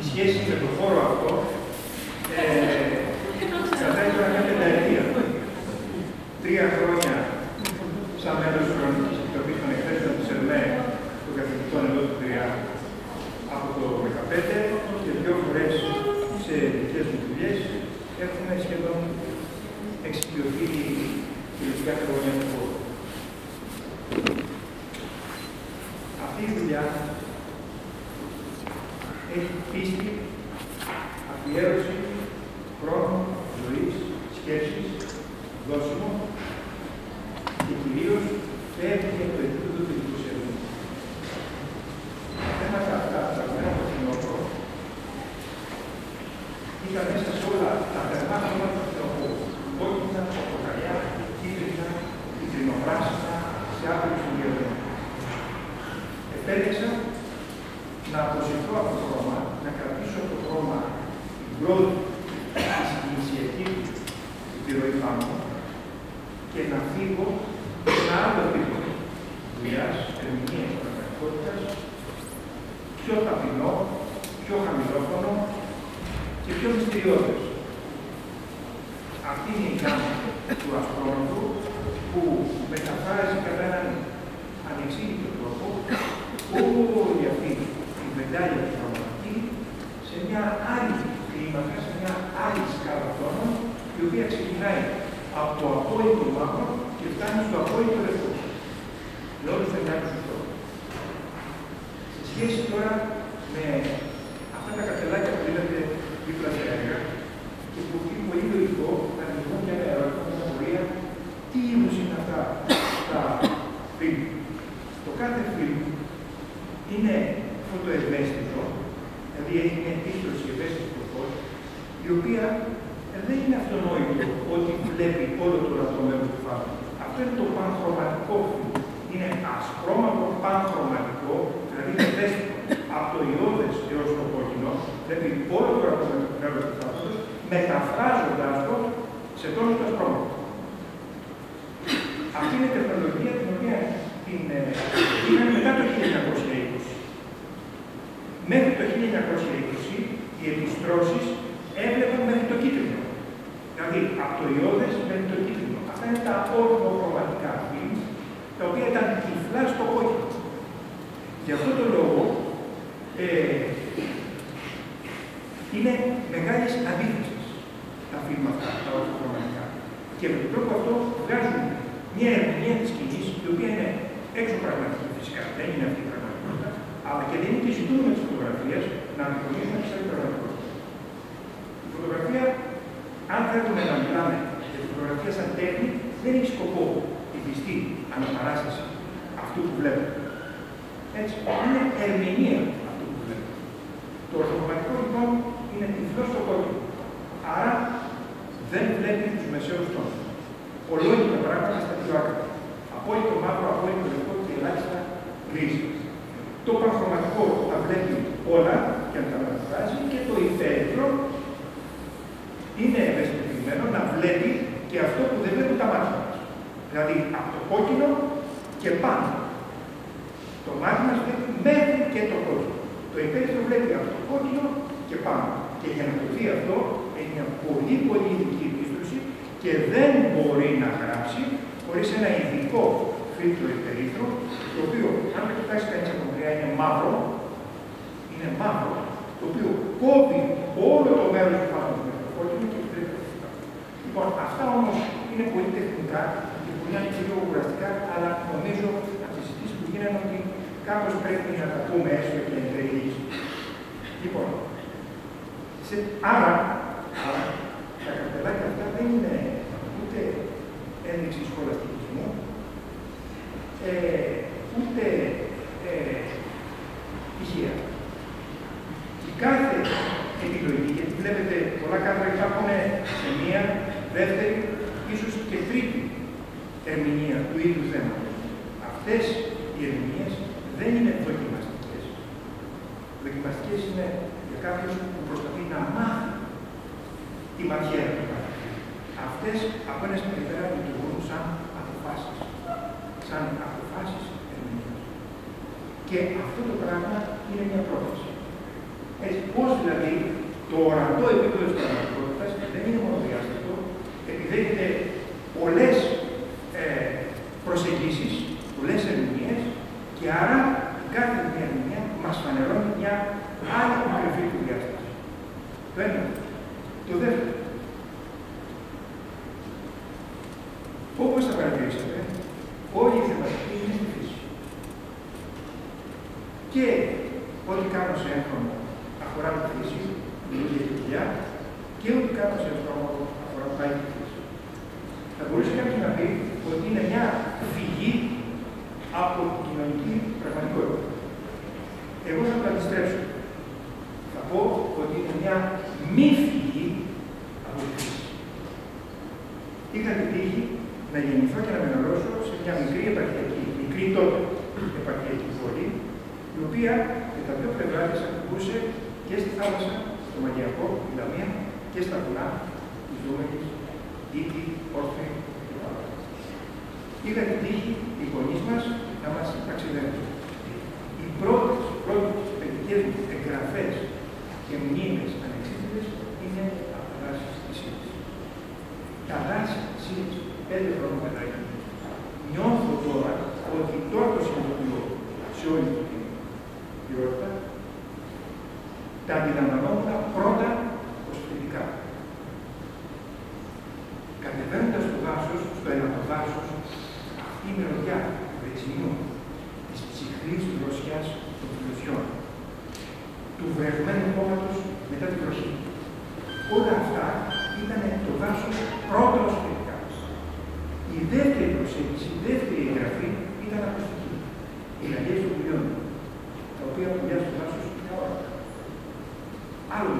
η σχέση με τον χώρο αυτό ε, κρατάει τώρα μια πενταετία. Τρία χρόνια σαν μέλος της Χρονικής Επιτροπής των Εκθέσεων της ΕΡΜΕ των καθηγητών εδώ του Τριά από το 2015 και δύο φορές σε δικές μου δουλειές έχουμε σχεδόν εξοικειωθεί τη λογικά χρόνια του χώρου. Αυτή η δουλειά Peace to you. Πιο ταπεινό, πιο χαμηλόφωνο και πιο μυστηριώδες. Αυτή είναι η γάμμα του αστρόνοτου που μεταφράζει κατά έναν ανεξήγητο τρόπο όλη αυτή τη μετάλλια του πραγματική σε μια άλλη κλίμακα, σε μια άλλη σκάλα τόνων, η οποία ξεκινάει από το απόλυτο μαύρο και φτάνει στο απόλυτο λευκό. Με όλους τα εννιά σωστό. Σε σχέση τώρα με αυτά τα καρτελάκια που είδατε δίπλα σε έργα και που είναι πολύ λογικό να δημιουργούν μια ερώτημα, μια πορεία, τι είδου είναι αυτά τα φιλμ. Το κάθε φιλμ είναι φωτοευαίσθητο, δηλαδή έχει μια επίστρωση ευαίσθητη στο φως, η οποία δεν είναι αυτονόητο ότι βλέπει όλο το λατρωμένο του φάρμακου. Αυτό είναι το πανχρωματικό φιλμ. Είναι ασπρόματο πανχρωματικό, δηλαδή είναι ευαίσθητο από το ιώδες έως το κόκκινο, βλέπει όλο το λατρωμένο του φάρμακου, μεταφράζοντας το σε τόσο το ασπρόματο. Αυτή είναι η τεχνολογία την οποία την είχαμε μετά το 1920. Μέχρι το 1920 οι επιστρώσεις έβλεπαν μέχρι το κίτρινο. Δηλαδή από το ιώδες μέχρι το κίτρινο. Αυτά είναι τα ορθοχρωματικά φιλμ, τα οποία ήταν τυφλά στο κόκκινο. Γι' αυτό το λόγο ε, είναι μεγάλες αντίθεσεις τα φιλμ αυτά, τα ορθοχρωματικά. Και με τον τρόπο αυτό βγάζουν μια ερμηνεία της σκηνής, η οποία είναι έξω πραγματική φυσικά, δεν είναι αυτή η πραγματικότητα, αλλά και δεν είναι και ζητούμε της φωτογραφίας να αντιπολίσουμε και σαν πραγματικότητα. Η φωτογραφία, αν θέλουμε να μιλάμε για τη φωτογραφία σαν τέχνη, δεν έχει σκοπό η πιστή αναπαράσταση αυτού που βλέπουμε. Έτσι, είναι ερμηνεία αυτού που βλέπουμε. Το ορθοπραγματικό λοιπόν είναι τυφλός στο κόκκινο. Άρα δεν βλέπει του μεσαίου τόνου. Ολόκληρα πράγματα στα δύο άκρα. Απόλυτο μαύρο, απόλυτο λευκό και ελάχιστα γκρίζα. Το πανχρωματικό τα βλέπει όλα και αν τα μεταφράζει και το υπέρυθρο είναι ευαισθητοποιημένο να βλέπει και αυτό που δεν βλέπουν τα μάτια μας. Δηλαδή από το κόκκινο και πάνω. Το μάτι μας βλέπει μέχρι και το κόκκινο. Το υπέρυθρο βλέπει από το κόκκινο και πάνω. Και για να το δει αυτό έχει μια πολύ πολύ ειδική επίστρωση και δεν μπορεί να γράψει χωρίς ένα ειδικό φίλτρο υπερήθρο, το οποίο, αν το κοιτάξει κανείς από μακριά, είναι μαύρο, είναι μαύρο, το οποίο κόβει όλο το μέρος του πάνω του κόκκινο και επιτρέπει το Λοιπόν, αυτά όμως είναι πολύ τεχνικά και μπορεί να είναι και λίγο κουραστικά, αλλά νομίζω από τις συζητήσεις που γίνανε ότι κάπως πρέπει να τα πούμε έστω και εν Λοιπόν, σε, άρα, άρα, δεύτερη, ίσως και τρίτη ερμηνεία του ίδιου θέματος. Αυτές οι ερμηνείες δεν είναι δοκιμαστικές. Δοκιμαστικές είναι για κάποιους που προσπαθεί να μάθει τη ματιά του Αυτές από ένα σημείο πέρα λειτουργούν σαν αποφάσεις. Σαν αποφάσεις ερμηνείας. Και αυτό το πράγμα είναι μια πρόταση. Έτσι, πώς δηλαδή το ορατό επίπεδο της πραγματικότητας δεν είναι μόνο presidente Oleso Εγώ θα το αντιστρέψω. Θα πω ότι είναι μια μη φυγή από τη φύση. Είχα την τύχη να γεννηθώ και να μεγαλώσω σε μια μικρή επαρχιακή, μικρή τότε επαρχιακή πόλη, η οποία και τα πιο πλευρά της ακουμπούσε και στη θάλασσα, στο Μαγιακό, η Λαμία, και στα βουνά, τη Δούμενη, Δίκη, Όρθρη. Είχα την τύχη οι γονείς μας να μας ταξιδεύουν. και μνήμες ανεξίτητες είναι από δάση της ύλης. Τα δάση της ύλης, πέντε χρόνια Η δεύτερη προσέγγιση, η δεύτερη εγγραφή ήταν ακουστική. Η λαγές των πουλιών, τα οποία πουλιά στο δάσο είναι ώρα, Άλλο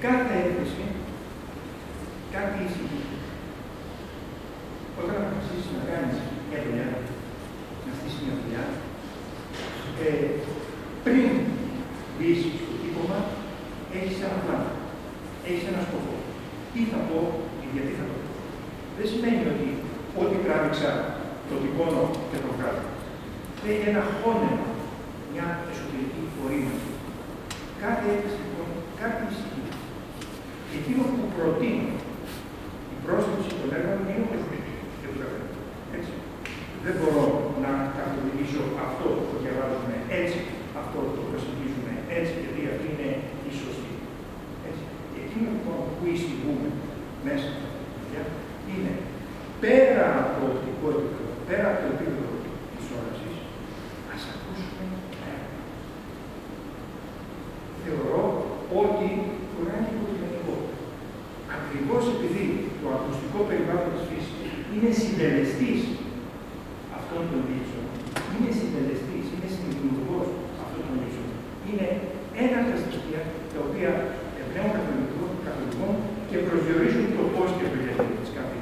Cada ejecución είναι συντελεστής αυτών των λύσεων. Είναι συντελεστής, είναι συνδημιουργός αυτών των λύσεων. Είναι ένα από τα στοιχεία τα οποία εμπνέουν καθολικών και προσδιορίζουν το πώς και το γιατί της κάθε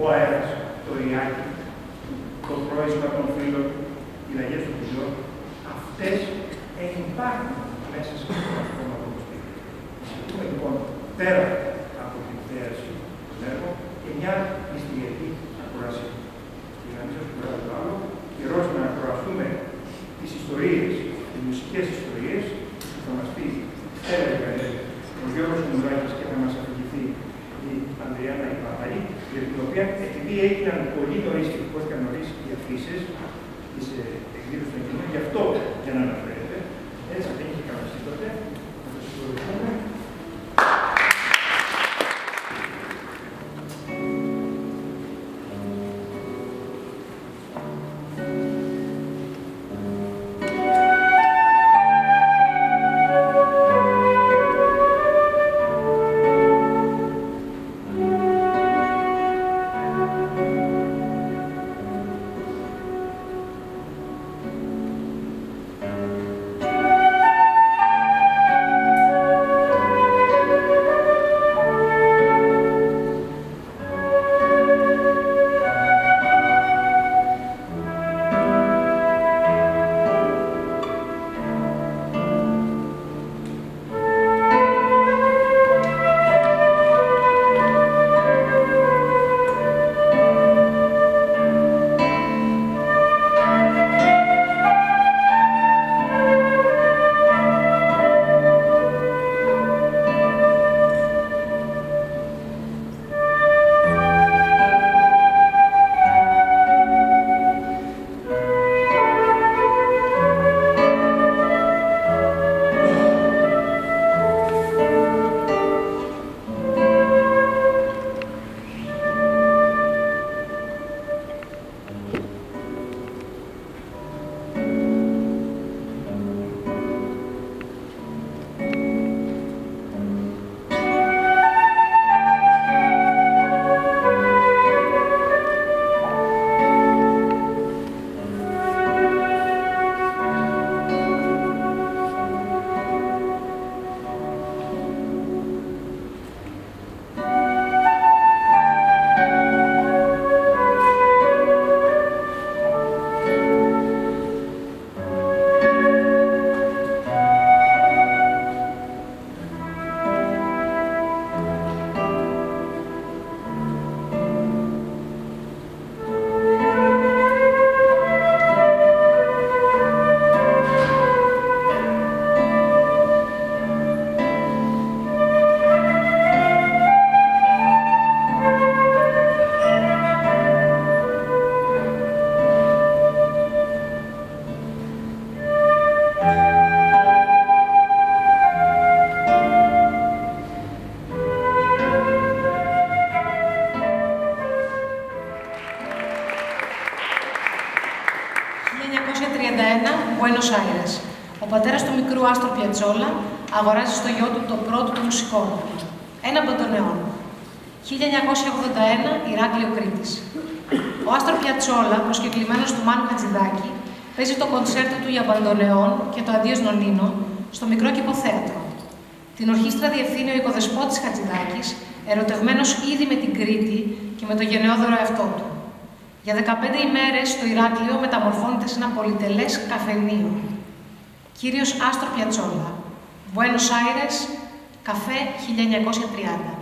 Ο αέρας, το ιάκι, το πρόισμα των φίλων, οι λαγέ των κουζιών, αυτές υπάρχουν μέσα σε αυτό το πράγμα που λοιπόν πέρα πρόθεση. ο πατέρας του μικρού Άστρο Πιατσόλα αγοράζει στο γιο του το πρώτο του μουσικό. Ένα μπαντονεόν. 1981, Ηράκλειο Κρήτης. Ο Άστρο Πιατσόλα, προσκεκλημένος του Μάνου Χατζηδάκη, παίζει το κονσέρτο του για μπαντονεόν και το Αντίο Νονίνο στο μικρό κυποθέατρο. Την ορχήστρα διευθύνει ο οικοδεσπότης Χατζηδάκης, ερωτευμένος ήδη με την Κρήτη και με το γενναιόδωρο εαυτό του. Για 15 ημέρες το Ηράκλειο μεταμορφώνεται σε ένα πολυτελές καφενείο. Κύριος Άστρο Πιατσόλα, Buenos Aires, καφέ 1930.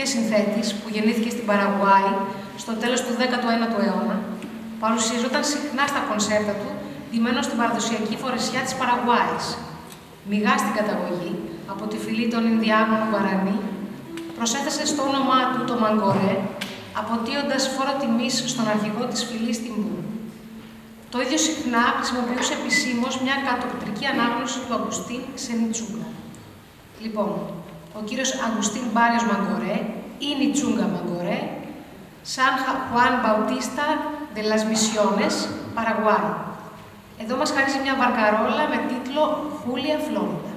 Και συνθέτης που γεννήθηκε στην Παραγουάη στο τέλος του 19ου αιώνα, παρουσιαζόταν συχνά στα κονσέρτα του, ντυμένος στην παραδοσιακή φορεσιά της Παραγουάης. Μιγά στην καταγωγή, από τη φυλή των Ινδιάνων Γουαρανί, προσέθεσε στο όνομά του το Μαγκορέ, αποτείοντας φόρο τιμής στον αρχηγό της φυλής Τιμπού. Το ίδιο συχνά χρησιμοποιούσε επισήμως μια κατοπτρική ανάγνωση του Αγκουστίν Σενιτσούγκα. Λοιπόν, ο κύριος Αγκουστίν Μπάριος Μαγκορέ ή Νιτσούγκα Μαγκορέ, σαν Χουάν Μπαουτίστα de las Misiones, Παραγουάη. Εδώ μας χαρίζει μια βαρκαρόλα με τίτλο «Χούλια Φλόριντα».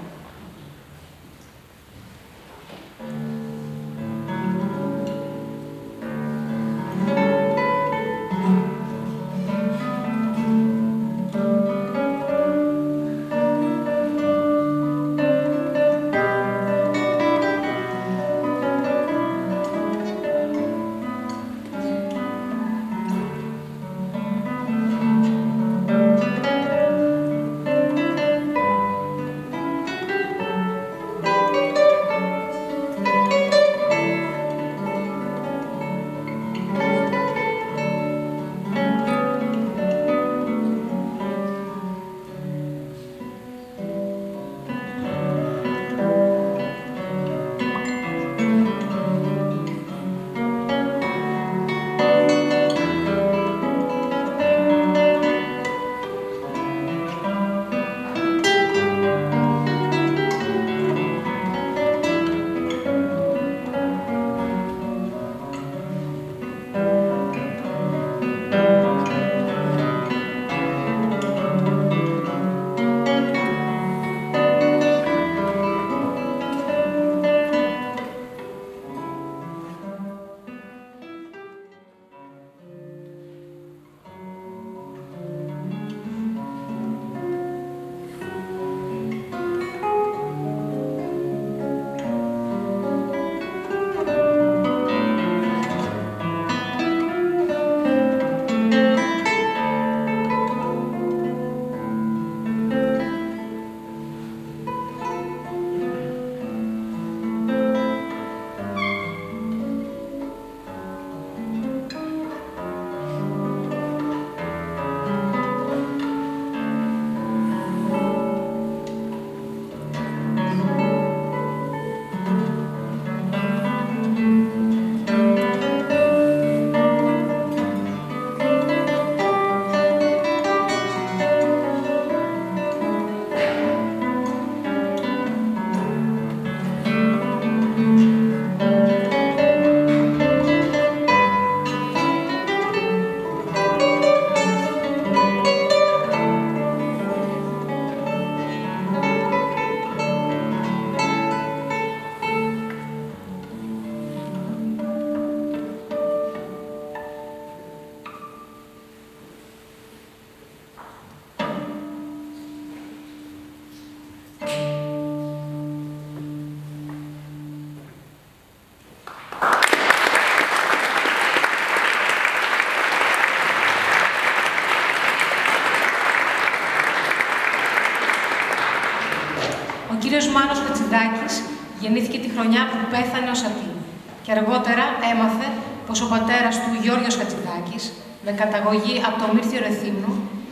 Με καταγωγή από το Μύρθιο Ρεθύμνο,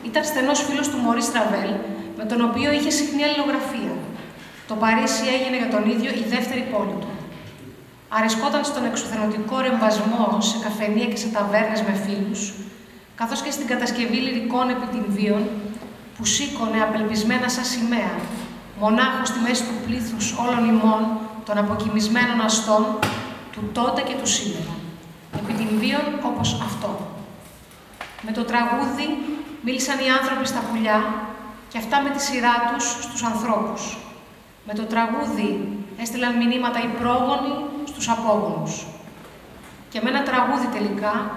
ήταν στενός φίλος του Μωρή Τραβέλ, με τον οποίο είχε συχνή αλληλογραφία. Το Παρίσι έγινε για τον ίδιο η δεύτερη πόλη του. Αρεσκόταν στον εξουθενωτικό ρεμβασμό σε καφενεία και σε ταβέρνες με φίλους, καθώς και στην κατασκευή λυρικών επιτυμβίων που σήκωνε απελπισμένα σαν σημαία μονάχος στη μέση του πλήθους όλων ημών των αποκοιμισμένων αστών του τότε και του σήμερα, επιτυμβίων όπως αυτό. Με το τραγούδι μίλησαν οι άνθρωποι στα πουλιά και αυτά με τη σειρά τους στους ανθρώπους. Με το τραγούδι έστειλαν μηνύματα οι πρόγονοι στους απόγονους. Και με ένα τραγούδι τελικά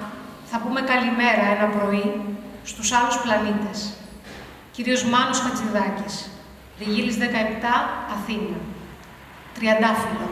θα πούμε καλημέρα ένα πρωί στους άλλους πλανήτες. Κύριος Μάνος Χατζηδάκης, Ριγίλης 17, Αθήνα. Τριαντάφυλλο.